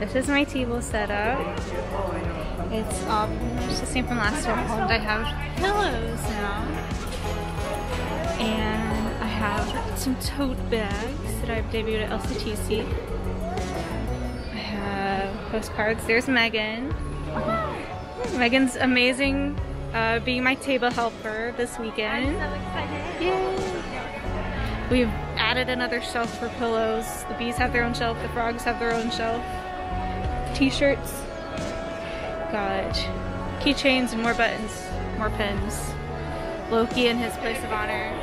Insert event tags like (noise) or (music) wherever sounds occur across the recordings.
This is my table setup. It's um, just the same from last time. I have pillows now. And I have some tote bags that I've debuted at LCTC. I have postcards. There's Meagan. Meagan's amazing uh, being my table helper this weekend. I'm so excited. Yay! We've added another shelf for pillows. The bees have their own shelf, the frogs have their own shelf. T-shirts. Got keychains and more buttons, more pins. Loki in his place of honor.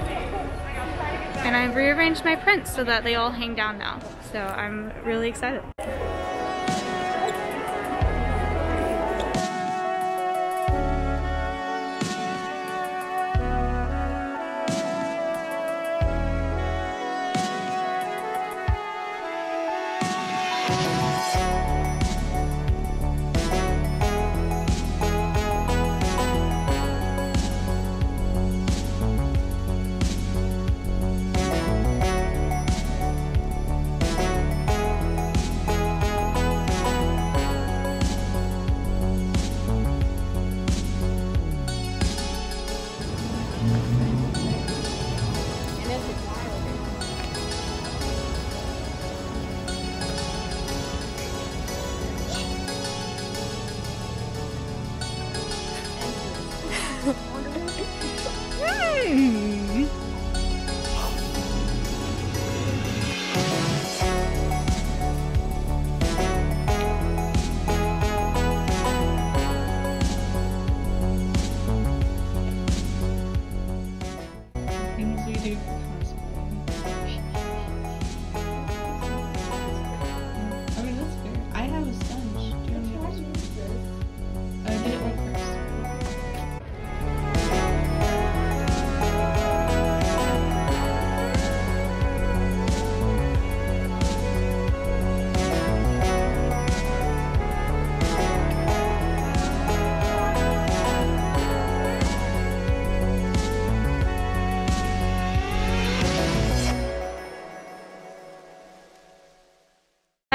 And I've rearranged my prints so that they all hang down now. So I'm really excited.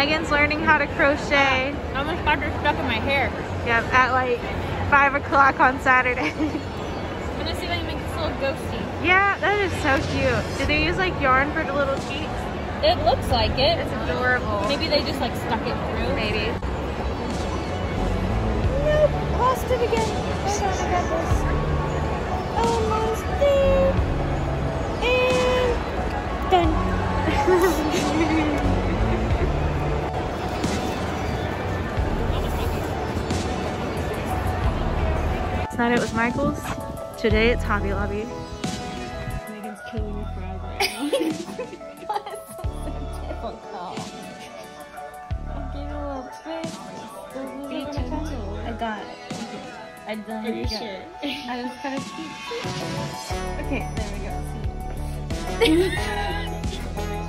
Meagan's learning how to crochet. I almost got her stuck in my hair. Yep, at like five o'clock on Saturday. I'm gonna see if I can make this little ghosty. yeah, that is so cute. Did they use like yarn for the little cheeks? It looks like it. It's adorable. Maybe they just like stuck it through. Maybe. Nope, lost it again. I got this. Last night it was Michael's. Today it's Hobby Lobby. Meagan's killing me for right now. (laughs) I got it. I done Are you sure? I was kind of cute. Okay, there we go. (laughs)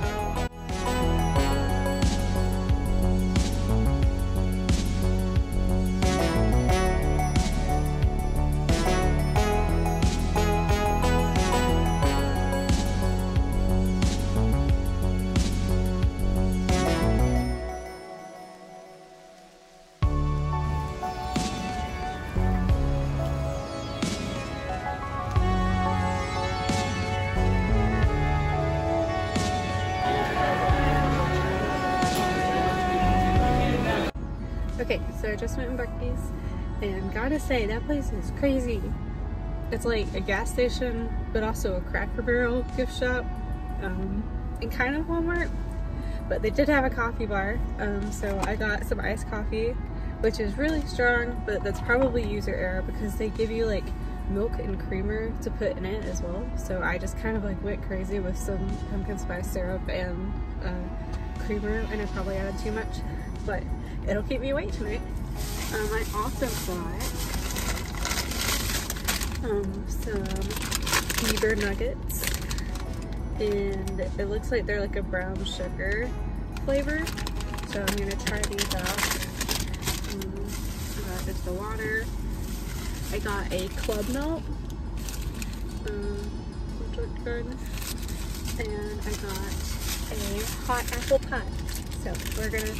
so I just went in Buc-ee's and gotta say, that place is crazy. It's like a gas station, but also a Cracker Barrel gift shop, um, and kind of Walmart. But they did have a coffee bar, um, so I got some iced coffee, which is really strong, but that's probably user error because they give you like milk and creamer to put in it as well. So I just kind of like went crazy with some pumpkin spice syrup and uh, creamer, and I probably added too much, but it'll keep me awake tonight. Um, I also bought um, some Beaver Nuggets, and it looks like they're like a brown sugar flavor. So I'm gonna try these out. Um, I got just the water. I got a club milk, um, which looked good, and I got a hot apple pie. So we're gonna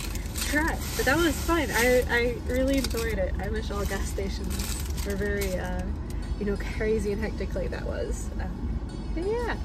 But that was fun. I, I really enjoyed it. I wish all gas stations were very, uh, you know, crazy and hectic like that was. Um, but yeah.